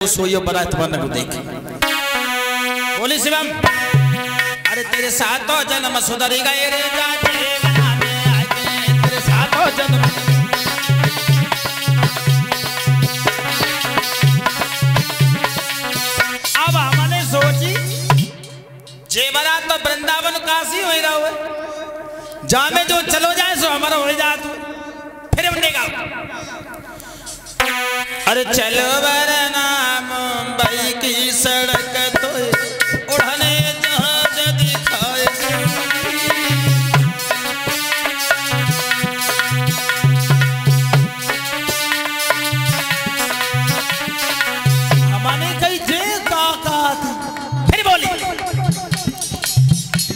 सोइयो बरात बन को देखे। बोली, शिवम, अरे तेरे साथ तो जन्म सुधरी गए रे आके तेरे जन्म अब हमने सोची जेवरात तो वृंदावन काशी हो रहा। जो चलो जाए, सो हमारा हो जा फिर कहा, अरे चलो वरना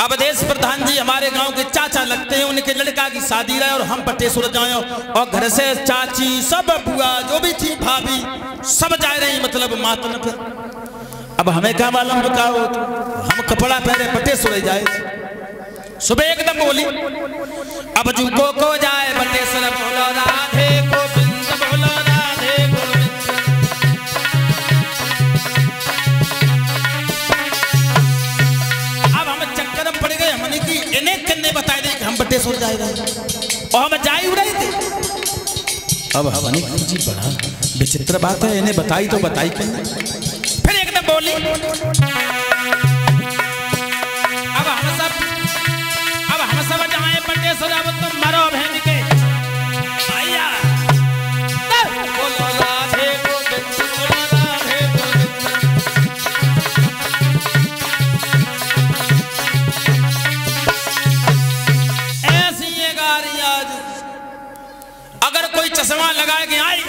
अवधेश प्रधान जी, हमारे गाँव के चाचा लगते हैं, उनके लड़का की शादी रहे और हम पटेश्वर जाए और घर से चाची, सब बुआ, जो भी थी भाभी, सब जा रही मतलब मातन पे अब हमें क्या मालूम बताओ हो? हम कपड़ा पहने पटेश्वर जाए। सुबह एकदम बोली, अब जुको को जाए कने इन्हें बताए दे हम बटे सो जाए रहे और हम जाए उड़ाई थे। अब कहा जी बड़ा विचित्र बात है इन्हें बताई तो बताई कने फिर एकदम बोली। अब हम सब अब हम सब जाए बटे सो तुम मरो चश्मा लगा के आई?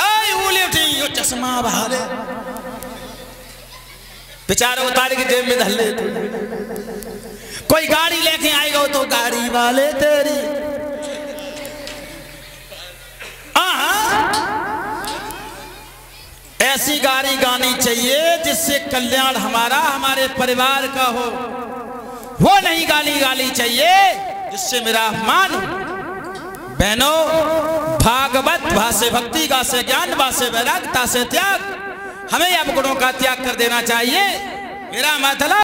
आई बोले उठी यो चश्मा बहारे बेचारे उतार के जेब में धर ले कोई गाड़ी लेके आएगा तो गाड़ी वाले तेरी। ऐसी गाड़ी गानी चाहिए जिससे कल्याण हमारा, हमारे परिवार का हो। वो नहीं गाली गाली चाहिए जिससे मेरा अपमान हो। बहनों, भागवत भाष्य, भक्ति का से ज्ञान भाष्य वैरागता से त्याग, हमें अब गुणों का त्याग कर देना चाहिए। मेरा मतलब